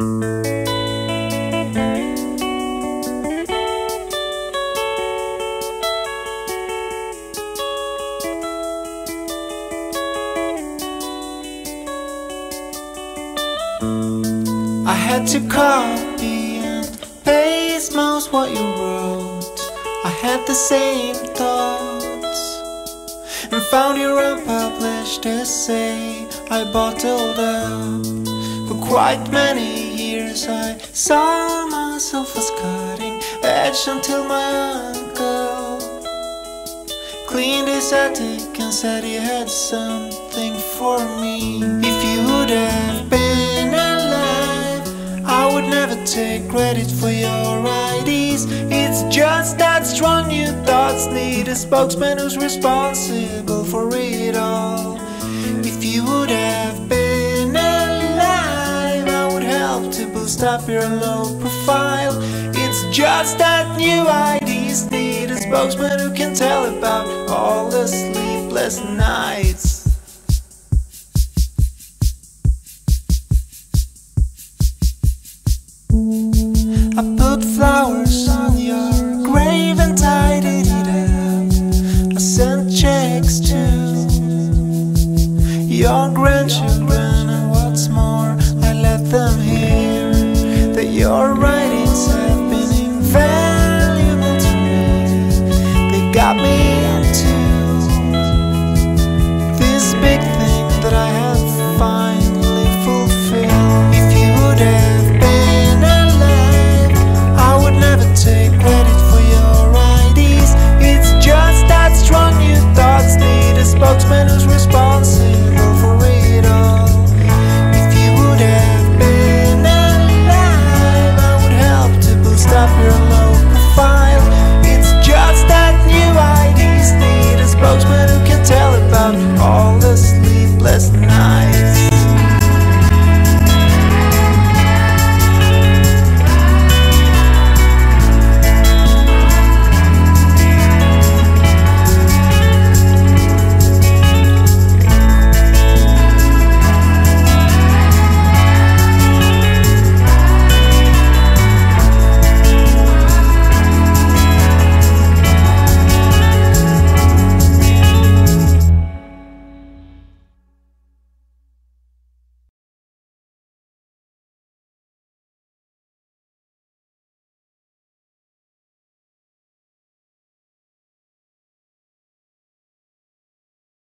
I had to copy and paste most what you wrote. I had the same thoughts and found your unpublished essay. I bottled up for quite many I saw myself as cutting edge until my uncle cleaned his attic and said he had something for me. If you would have been alive I would never take credit for your ideas. It's just that strong new thoughts need a spokesman who's responsible for it all. Up your low profile. It's just that new ideas need a spokesman who can tell about all the sleepless nights. I put flowers on your grave and tidied it up. I sent checks to your grandchildren. stop me.